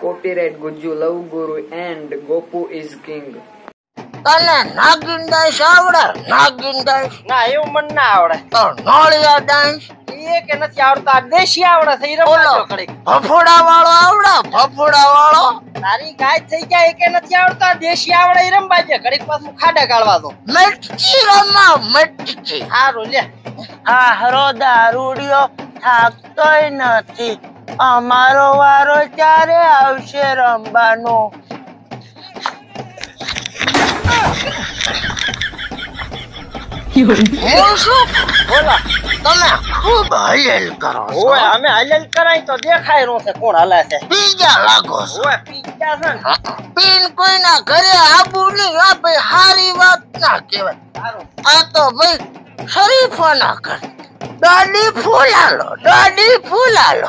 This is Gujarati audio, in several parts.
copyright Guju Love Guru and Gopu is king. તને નાગિન ડાન્સ આવડે? નાગિન ડાન્સ ના એવું મને ના આવડે. તો નોળિયા ડાન્સ એ કે નથી આવડતા દેશી આવડે થઈ રહ્યો રમવા ફફડા વાળો આવડે? ફફોડા વાળો તારી ગાય થઈ ગયા એ કે નથી આવડતા દેશી આવડે રમવા છે ઘડીક પાછું ખાડા કાઢવા દો. મટકી રમા મટકી. સારું લે. આ હરો દારૂડિયો થાકતોય નથી. અમારો વારો ક્યારે આવશે રમવાનો હું તમે ખૂબ હલેલ કરો ઓય અમે હલેલ કરાય તો દેખાય નો છે કોણ હલે છે. બીજા લાગો છો. ઓય પીજા છે ને. પીન કોઈના ઘરે આબુ નહીં આ ભાઈ હારી વાત ના કહેવાય. આ તો ભાઈ શરીફો ના કર. દાડી ફૂલ આલો ફૂલાલો. ફૂલ આલો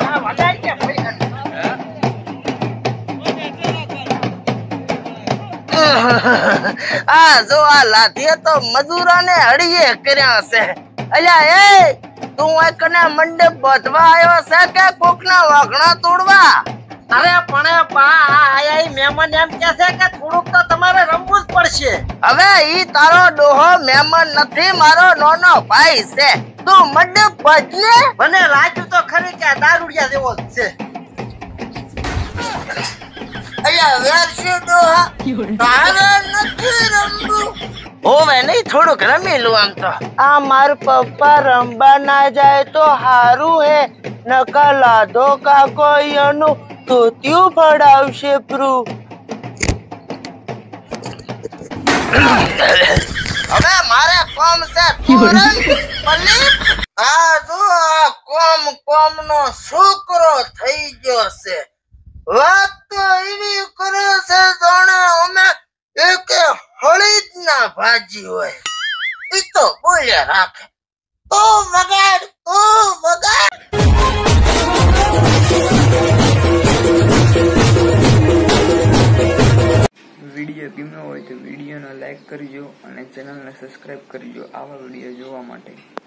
આ જો આ લાઠીએ તો મજૂરોને હળીએ કર્યા છે. અલ્યા એ તું એક ને મંડપ બાંધવા આવ્યો છે કે કોકના વાઘણા તોડવા? અરે પણ પા આયા મહેમાન એમ કે છે કે થોડુંક તો તમારે રમવું જ પડશે. હવે ઈ તારો ડોહો મહેમાન નથી મારો નાનો ભાઈ છે. તું મને બાંધને મને લાગ્યું તો ખરી કે દારૂડિયા જેવો છે. અલ્યા વેરસી ડોહા તારે નથી રમવું. હોવે નહીં થોડુંક રમી આમ તો. આ માર પપ્પા રમવા ના જાય તો હારું હે. નકા લાધો કાકો એનું ધોતિયું ફડાવશે પ્રૂ. હવે મારે કોમ છે આ જો ગયો છે. વાત તો એવી કરે છે જાણે ના ભાજી હોય. એ તો બોલ્યા રાખે. તો વગાડ તો વગાડ. ગમ્યો હોય તો વિડીયોને લાઈક કરજો અને ચેનલને સબસ્ક્રાઈબ કરજો આવા વીડિયો જોવા માટે.